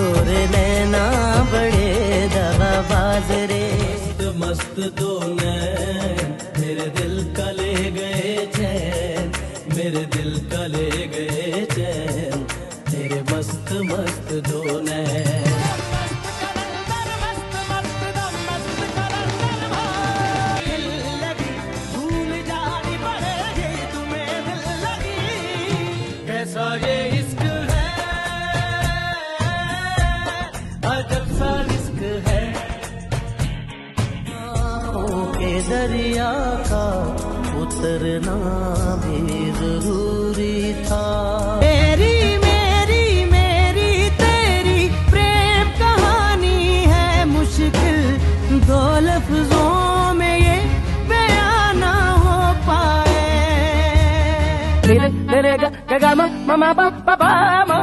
तोरे नैना बड़े दगाबाज रे। मस्त मस्त दो नैन, मेरे दिल का ले गए चैन, मेरे दिल का ले गए चैन, तेरे मस्त मस्त दो नैन। के दरिया का उतरना भी ज़रूरी था। मेरी मेरी मेरी तेरी प्रेम कहानी है मुश्किल। दो लफ्जों में ये बयान ना हो पाए। ba ba ma